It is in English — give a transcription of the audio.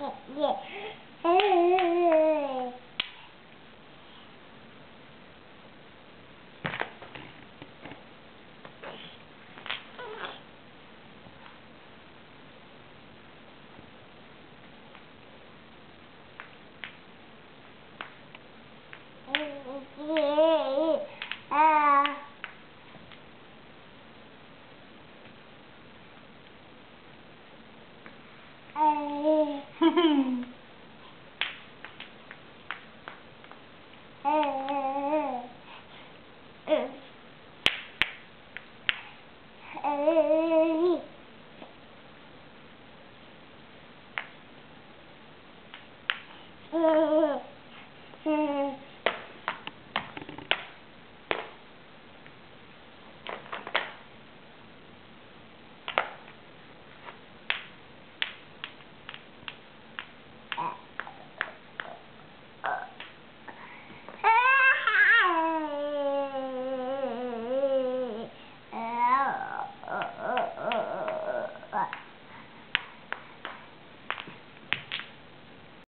Yeah. Uh.